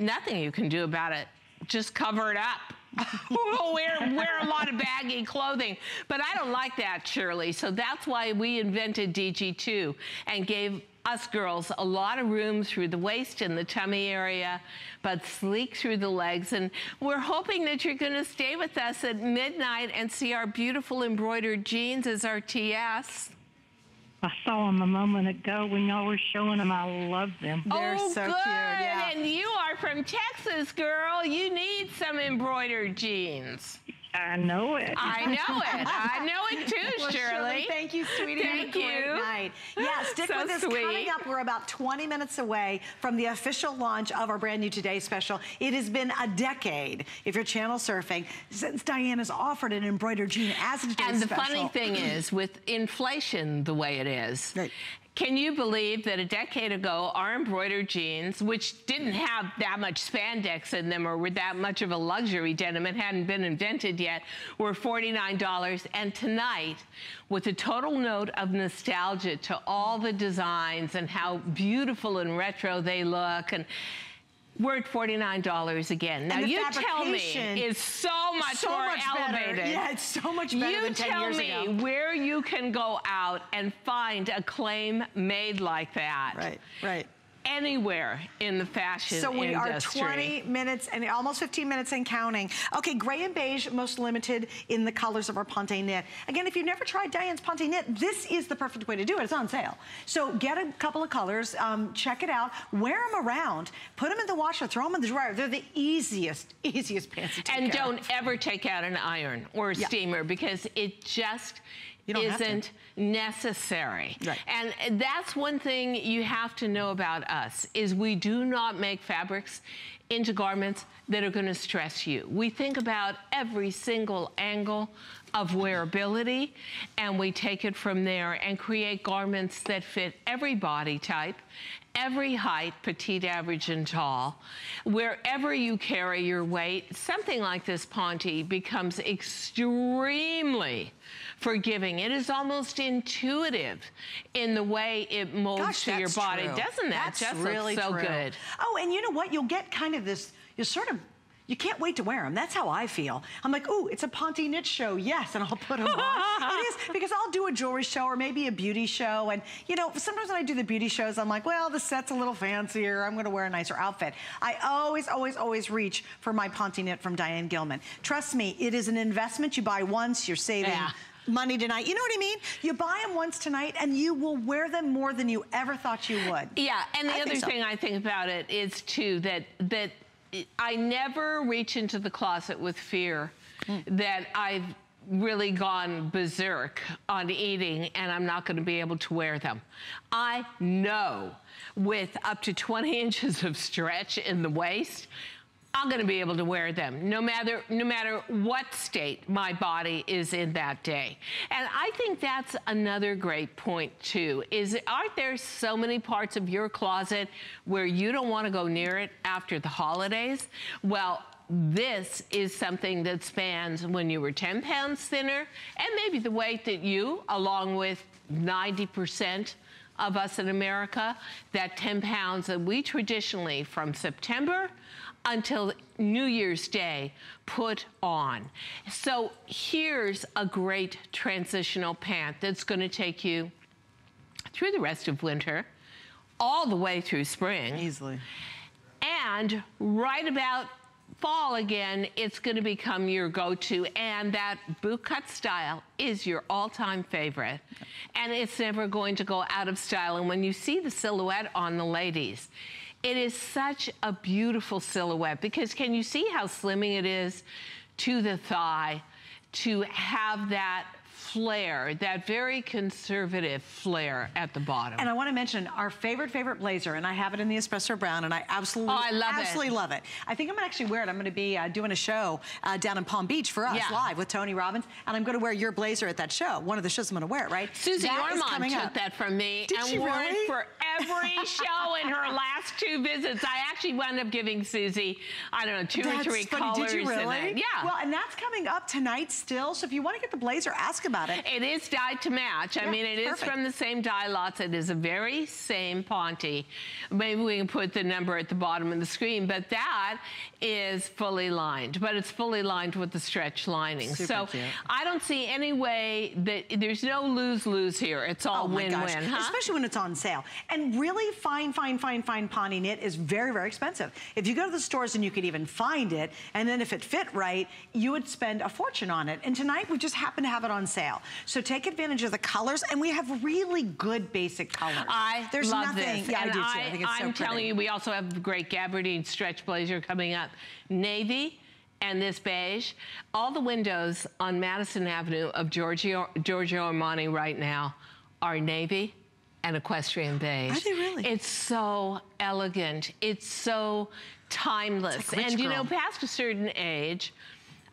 nothing you can do about it. Just cover it up we'll wear, wear a lot of baggy clothing. But I don't like that, Shirley. So that's why we invented DG2 and gave us girls a lot of room through the waist and the tummy area, but sleek through the legs. And we're hoping that you're gonna stay with us at midnight and see our beautiful embroidered jeans as our TS. I saw them a moment ago when y'all were showing them. I love them. They're oh, so good. cute. Yeah. And you are from Texas, girl. You need some embroidered jeans. I know it. I know it. I know it too, well, Shirley. Shirley. Thank you, sweetie. Thank you. Good night. Yeah, stick so with us. Sweet. Coming up, we're about 20 minutes away from the official launch of our brand new Today special. It has been a decade, if you're channel surfing, since Diana's offered an embroidered jean as a Today and special. And the funny thing is, with inflation the way it is, right. Can you believe that a decade ago, our embroidered jeans, which didn't have that much spandex in them or were that much of a luxury denim, it hadn't been invented yet, were $49. And tonight, with a total note of nostalgia to all the designs and how beautiful and retro they look, and we're at $49 again. Now you tell me it's so much so more much elevated. Better. Yeah, it's so much better you than 10 years ago. You tell me where you can go out and find a claim made like that. Right, right anywhere in the fashion So we industry. are 20 minutes and almost 15 minutes and counting. Okay, gray and beige, most limited in the colors of our Ponte knit. Again, if you've never tried Diane's Ponte knit, this is the perfect way to do it. It's on sale. So get a couple of colors, um, check it out, wear them around, put them in the washer, throw them in the dryer. They're the easiest, easiest pants to take And don't ever take out an iron or a yeah. steamer because it just, isn't necessary. Right. And that's one thing you have to know about us is we do not make fabrics into garments that are going to stress you. We think about every single angle of wearability and we take it from there and create garments that fit every body type every height, petite, average, and tall. Wherever you carry your weight, something like this Ponte becomes extremely forgiving. It is almost intuitive in the way it molds Gosh, to your body. true. Doesn't that that's just really look so true. good? Oh, and you know what? You'll get kind of this, you sort of, you can't wait to wear them. That's how I feel. I'm like, ooh, it's a Ponte knit show. Yes, and I'll put them on. it is, because I'll do a jewelry show or maybe a beauty show. And, you know, sometimes when I do the beauty shows, I'm like, well, the set's a little fancier. I'm going to wear a nicer outfit. I always, always, always reach for my Ponte knit from Diane Gilman. Trust me, it is an investment. You buy once, you're saving Yeah. money tonight. You know what I mean? You buy them once tonight and you will wear them more than you ever thought you would. Yeah, and the I other so. thing I think about it is too that that I never reach into the closet with fear Hmm. that I've really gone berserk on eating and I'm not going to be able to wear them. I know with up to 20 inches of stretch in the waist, I'm going to be able to wear them no matter no matter what state my body is in that day. And I think that's another great point too is aren't there so many parts of your closet where you don't want to go near it after the holidays? Well, this is something that spans when you were 10 pounds thinner and maybe the weight that you along with 90% of us in America, that 10 pounds that we traditionally from September until New Year's Day put on. So here's a great transitional pant that's going to take you through the rest of winter, all the way through spring. Easily. And right about fall again, it's going to become your go-to. And that boot cut style is your all-time favorite. And it's never going to go out of style. And when you see the silhouette on the ladies, it is such a beautiful silhouette because can you see how slimming it is to the thigh to have that flare, that very conservative flare at the bottom. And I want to mention our favorite, favorite blazer, and I have it in the espresso brown, and I absolutely, Oh, I love it. absolutely love it. I think I'm gonna actually wear it. I'm gonna be uh, doing a show uh, down in Palm Beach for us Yeah. live with Tony Robbins, and I'm gonna wear your blazer at that show. One of the shows I'm gonna wear it, right? Susie Orman took up. that from me Did and wore really? it for every show in her last two visits. I actually wound up giving Susie, I don't know, two That's or three funny. colors. Did you really? it. Yeah. Well, and that's coming up tonight still. So if you want to get the blazer, ask about it. It is dyed to match. I mean, it is perfect. from the same dye lots. It is a very same Ponte. Maybe we can put the number at the bottom of the screen, but that is fully lined, but it's fully lined with the stretch lining. Super so cute. I don't see any way that there's no lose-lose here. It's all Oh win-win, gosh. huh? Especially when it's on sale. And really fine, fine, fine, fine Ponte knit is very, very expensive. If you go to the stores and you could even find it, and then if it fit right, you would spend a fortune on it. And tonight we just happen to have it on sale. So take advantage of the colors, and we have really good basic colors. I There's love nothing. this. Yeah, and I do too. I think it's so am telling you, we also have great gabardine stretch blazer coming up. Navy and this beige. All the windows on Madison Avenue of Giorgio, Giorgio Armani right now are navy and equestrian beige. Are they really? It's so elegant. It's so timeless. It's like and you know, past a certain age,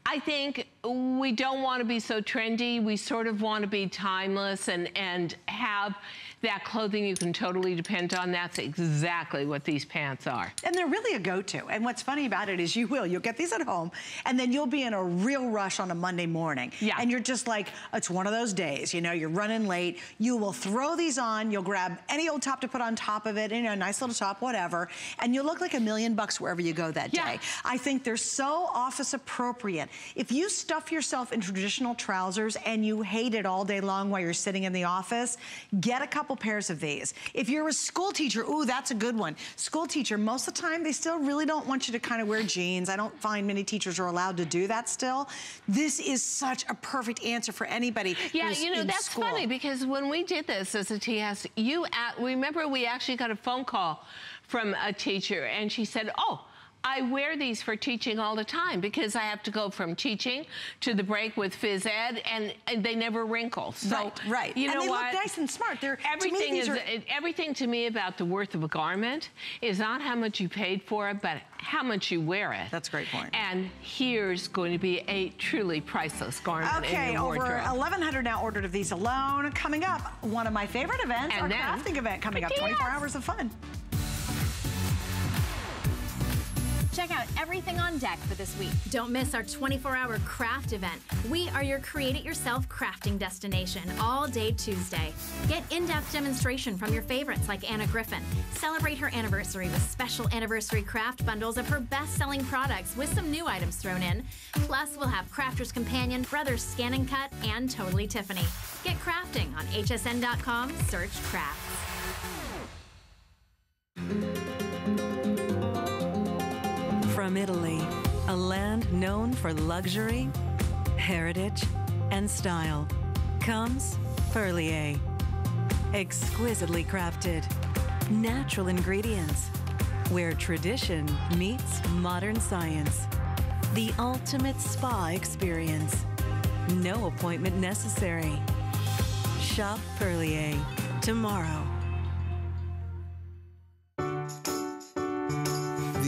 I think we don't want to be so trendy. We sort of want to be timeless and, and have that clothing you can totally depend on. That's exactly what these pants are. And they're really a go-to. And what's funny about it is you will. You'll get these at home, and then you'll be in a real rush on a Monday morning. Yeah. And you're just like, it's one of those days, you know, you're running late. You will throw these on. You'll grab any old top to put on top of it, you know, a nice little top, whatever. And you'll look like a million bucks wherever you go that Yeah. day. I think they're so office appropriate. If you stuff yourself in traditional trousers and you hate it all day long while you're sitting in the office, get a couple pairs of these. If you're a school teacher, ooh, that's a good one. School teacher, most of the time, they still really don't want you to kind of wear jeans. I don't find many teachers are allowed to do that still. This is such a perfect answer for anybody Yeah, you know, that's school. funny because when we did this as a TS, you at, remember we actually got a phone call from a teacher and she said, oh, I wear these for teaching all the time because I have to go from teaching to the break with phys ed, and, and they never wrinkle. So, right, right. You and know they what? look nice and smart. They're everything to me, is are... everything to me about the worth of a garment is not how much you paid for it, but how much you wear it. That's a great point. And here's going to be a truly priceless garment. Okay, over 1,100 now ordered of these alone. Coming up, one of my favorite events, and our then, crafting event coming up. 24 hours of fun. Check out everything on deck for this week. Don't miss our 24-hour craft event. We are your create-it-yourself crafting destination all day Tuesday. Get in-depth demonstration from your favorites like Anna Griffin. Celebrate her anniversary with special anniversary craft bundles of her best-selling products with some new items thrown in. Plus, we'll have Crafter's Companion, Brothers Scan and Cut, and Totally Tiffany. Get crafting on hsn.com, search crafts. From Italy, a land known for luxury, heritage, and style, comes Perlier. Exquisitely crafted, natural ingredients, where tradition meets modern science. The ultimate spa experience. No appointment necessary. Shop Perlier tomorrow.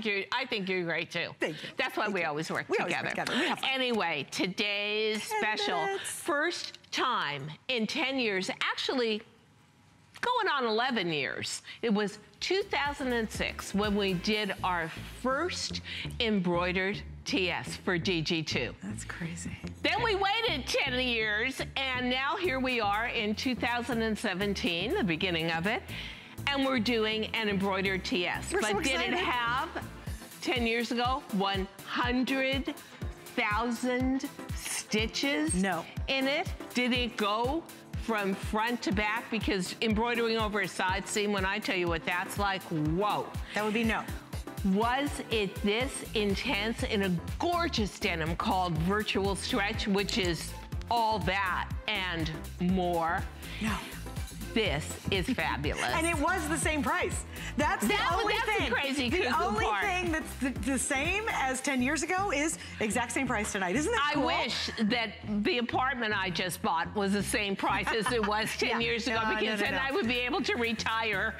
Think you're I think you're great too. Thank you. That's why we always work We always together. work together. Anyway, today's 10 special minutes. first time in 10 years, actually going on 11 years. It was 2006 when we did our first embroidered TS for DG2. That's crazy. Then we waited 10 years, and now here we are in 2017, the beginning of it, and we're doing an embroidered TS. We're but so did it have 10 years ago 100,000 stitches No. in it? Did it go from front to back? Because embroidering over a side seam, when I tell you what that's like, whoa. That would be no. Was it this intense in a gorgeous denim called Virtual Stretch, which is all that and more? No. This is fabulous. And it was the same price. That's the only that's thing. crazy the only part. thing that's the, the same as 10 years ago is exact same price tonight. Isn't that I cool? wish that the apartment I just bought was the same price as it was 10 Yeah. years ago No, because no, then no. I would be able to retire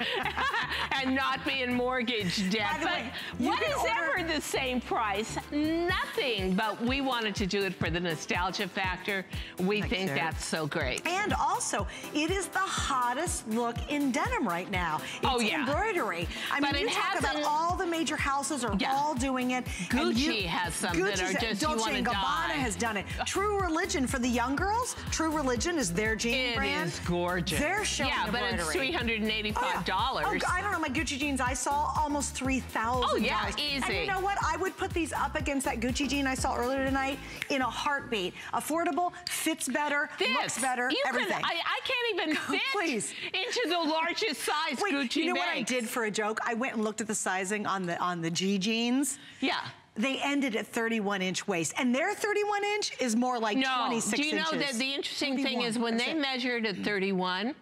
and not be in mortgage debt. But way, what is ever the same price? Nothing. But we wanted to do it for the nostalgia factor. We think Sarah. that's so great. And also, it is the hottest look in denim right now. It's Oh, yeah. embroidery. I But mean, you talk about all the major houses are Yeah. all doing it. Gucci has some that are just, Dolce and Gabbana die. has done it. True Religion for the young girls. True Religion is their jean It brand. It is gorgeous. They're showing Yeah, but it's $385. Oh, yeah. Oh, I don't know. My Gucci jeans, I saw almost three thousand. Oh, yeah, easy. And you know what? I would put these up against that Gucci jean I saw earlier tonight in a heartbeat. Affordable, fits better, This, looks better, you everything. Could, I, I can't even fit Please. into the largest size Wait, Gucci you know what I did for a joke? I went and looked at the sizing on the on the G jeans. Yeah. They ended at 31 inch waist, and their 31 inch is more like No, 26 do you know inches. that the interesting thing is when that's they it. measured at 31,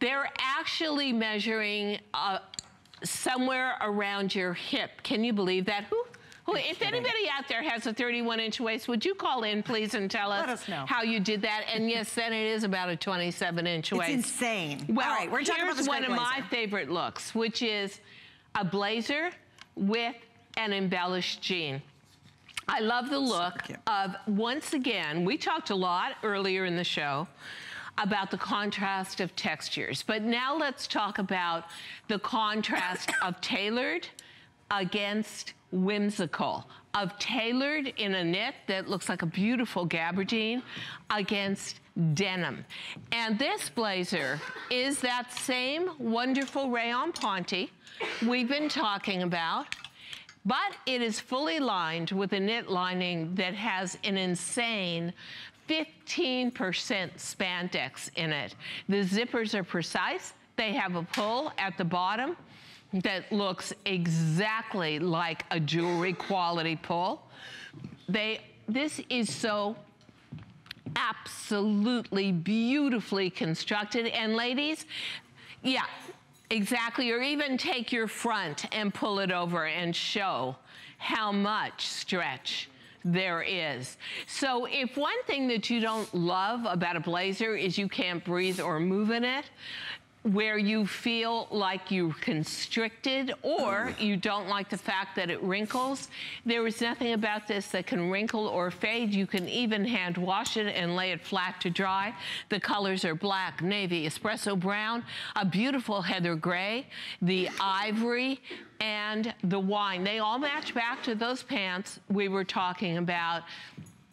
they're actually measuring uh, somewhere around your hip. Can you believe that? Who? Who, if anybody out there has a 31 inch waist, would you call in, please, and tell us, us know. how you did that? And yes, then it is about a 27 inch waist. It's insane. Well, All right, we're talking about this one of my favorite looks, which is a blazer with an embellished jean. I love the look of, once again, we talked a lot earlier in the show about the contrast of textures, but now let's talk about the contrast of tailored against whimsical, of tailored in a knit that looks like a beautiful gabardine against denim. And this blazer is that same wonderful rayon ponte we've been talking about, but it is fully lined with a knit lining that has an insane 15% spandex in it. The zippers are precise. They have a pull at the bottom that looks exactly like a jewelry quality pull. They, this is so absolutely beautifully constructed. And ladies, yeah, exactly. Or even take your front and pull it over and show how much stretch there is. So if one thing that you don't love about a blazer is you can't breathe or move in it, where you feel like you're constricted or mm. you don't like the fact that it wrinkles. There is nothing about this that can wrinkle or fade. You can even hand wash it and lay it flat to dry. The colors are black, navy, espresso brown, a beautiful heather gray, the ivory, and the wine. They all match back to those pants we were talking about.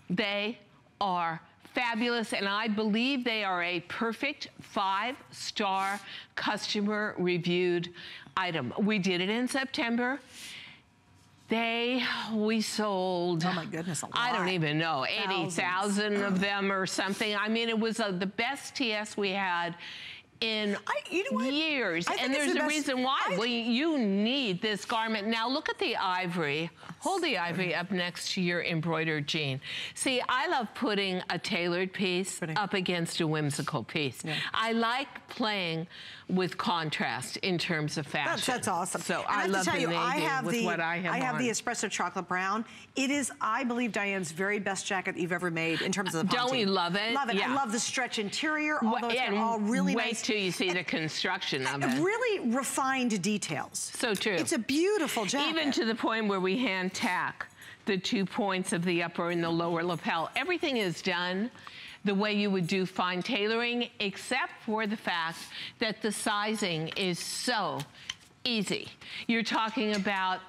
They are fabulous, and I believe they are a perfect five-star customer reviewed item. We did it in September. They, we sold. Oh my goodness, I don't even know, 80,000 of them or something. I mean, it was uh, the best TS we had in I- you know years. I And there's the a reason why. I- well, you need this garment. Now look at the ivory. Hold the ivory up next to your embroidered jean. See, I love putting a tailored piece Pretty. up against a whimsical piece. I like playing with contrast in terms of fashion. That's, that's awesome. So And I, have love to tell the you, I have the, what I have the espresso chocolate brown. It is, I believe, Diane's very best jacket you've ever made in terms of the Don't ponte. we love it? Love it. I love the stretch interior, although it's all really nice. Till you see the construction of it. Really refined details. So true. It's a beautiful jacket. Even to the point where we hand tack the two points of the upper and the lower lapel. Everything is done the way you would do fine tailoring, except for the fact that the sizing is so easy. You're talking about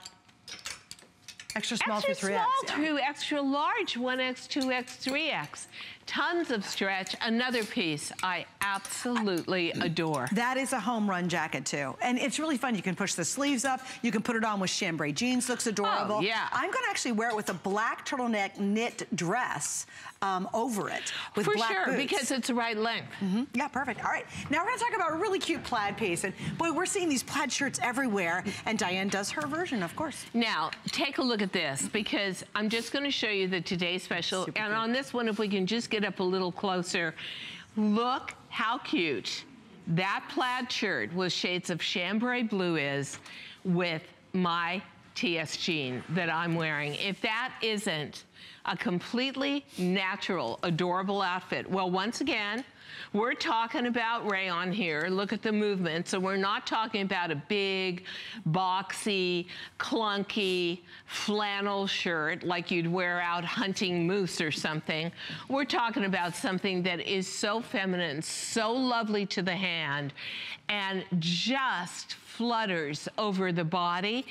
extra small extra through 3X. small yeah. through extra large, 1X, 2X, 3X. Tons of stretch. Another piece I absolutely adore. That is a home run jacket too. And it's really fun. You can push the sleeves up. You can put it on with chambray jeans. Looks oh, adorable. Oh, yeah. I'm gonna actually wear it with a black turtleneck knit dress um, over it with For black sure, boots. because it's the right length. Mhm. Yeah, perfect. All right, now we're gonna talk about a really cute plaid piece. And boy, we're seeing these plaid shirts everywhere. And Diane does her version, of course. Now, take a look at this because I'm just going to show you the Today Special. and on this one, if we can just get up a little closer, look how cute that plaid shirt with shades of chambray blue is with my TS jean that I'm wearing. If that isn't a completely natural, adorable outfit, well, once again, we're talking about rayon here. Look at the movement. So we're not talking about a big, boxy, clunky flannel shirt like you'd wear out hunting moose or something. We're talking about something that is so feminine, so lovely to the hand, and just flutters over the body.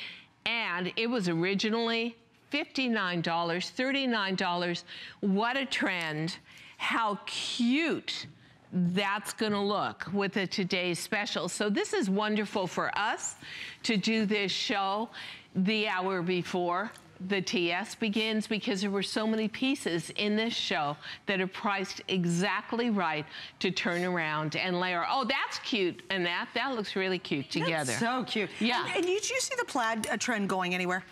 And it was originally $59, $39. What a trend. How cute that's gonna look with the today's special. So this is wonderful for us to do this show the hour before the TS begins because there were so many pieces in this show that are priced exactly right to turn around and layer. Oh, that's cute, and that that looks really cute together. That's so cute. Yeah. And, and did you see the plaid uh, trend going anywhere?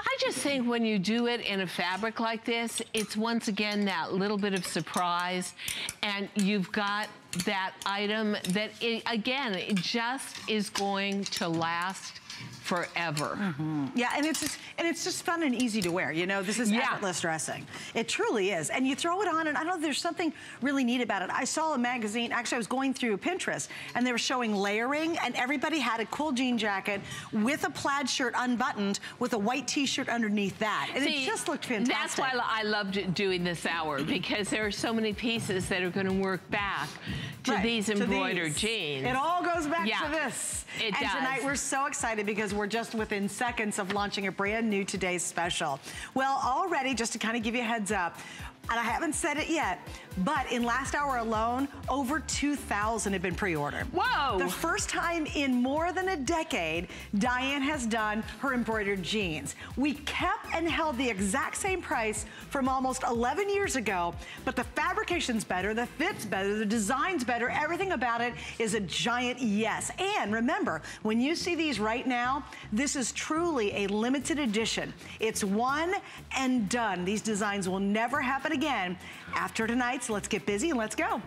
I just think when you do it in a fabric like this, it's once again that little bit of surprise, and you've got that item that, it, again, it just is going to last forever. Mm -hmm. Yeah, and it's just, and it's just fun and easy to wear. You know, this is yeah. effortless dressing. It truly is. And you throw it on, and I don't know, there's something really neat about it. I saw a magazine, actually I was going through Pinterest, and they were showing layering, and everybody had a cool jean jacket with a plaid shirt unbuttoned with a white t-shirt underneath that. And See, it just looked fantastic. That's why I loved doing this hour, because there are so many pieces that are gonna work back to right, these embroidered these. jeans. It all goes back yeah, to this. It and does. tonight we're so excited because we're just within seconds of launching a brand new Today's Special. Well, already, just to kind of give you a heads up, and I haven't said it yet, but in last hour alone, over 2,000 have been pre-ordered. Whoa! The first time in more than a decade, Diane has done her embroidered jeans. We kept and held the exact same price from almost 11 years ago, but the fabrication's better, the fit's better, the design's better, everything about it is a giant yes. And remember, when you see these right now, this is truly a limited edition. It's one and done. These designs will never happen again. After tonight's Let's Get Busy and let's go.